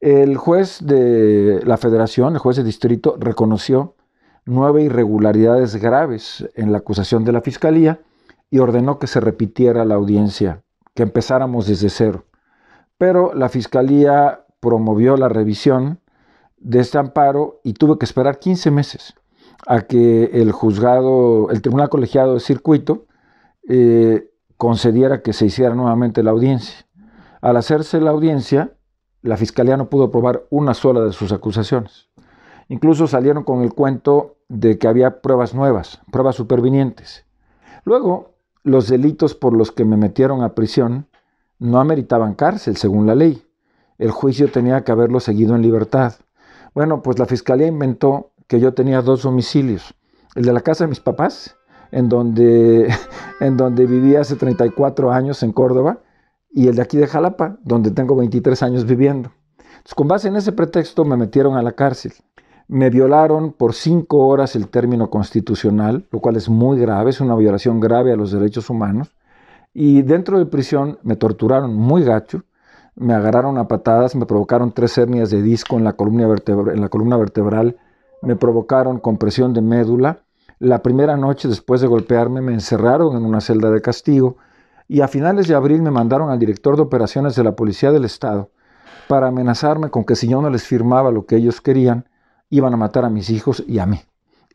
El juez de la federación, el juez de distrito, reconoció nueve irregularidades graves en la acusación de la fiscalía y ordenó que se repitiera la audiencia, que empezáramos desde cero. Pero la fiscalía promovió la revisión de este amparo y tuve que esperar 15 meses a que el juzgado, el tribunal colegiado de circuito, eh, concediera que se hiciera nuevamente la audiencia. Al hacerse la audiencia, la fiscalía no pudo probar una sola de sus acusaciones. Incluso salieron con el cuento de que había pruebas nuevas, pruebas supervinientes. Luego, los delitos por los que me metieron a prisión no ameritaban cárcel, según la ley. El juicio tenía que haberlo seguido en libertad. Bueno, pues la fiscalía inventó que yo tenía dos domicilios. El de la casa de mis papás, en donde, en donde vivía hace 34 años en Córdoba, y el de aquí de Jalapa, donde tengo 23 años viviendo. Entonces, con base en ese pretexto me metieron a la cárcel. Me violaron por cinco horas el término constitucional, lo cual es muy grave, es una violación grave a los derechos humanos. Y dentro de prisión me torturaron muy gacho, me agarraron a patadas, me provocaron tres hernias de disco en la columna, vertebral, en la columna vertebral, me provocaron compresión de médula. La primera noche después de golpearme me encerraron en una celda de castigo y a finales de abril me mandaron al director de operaciones de la Policía del Estado para amenazarme con que si yo no les firmaba lo que ellos querían, iban a matar a mis hijos y a mí.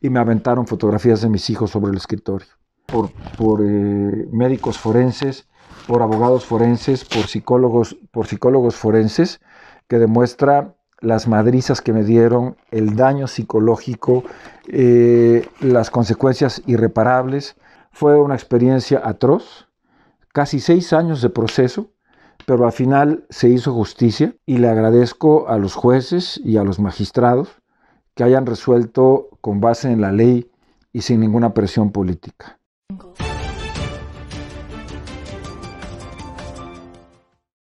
Y me aventaron fotografías de mis hijos sobre el escritorio. Por, por eh, médicos forenses, por abogados forenses, por psicólogos, por psicólogos forenses, que demuestra las madrizas que me dieron, el daño psicológico, eh, las consecuencias irreparables. Fue una experiencia atroz, casi seis años de proceso, pero al final se hizo justicia y le agradezco a los jueces y a los magistrados que hayan resuelto con base en la ley y sin ninguna presión política.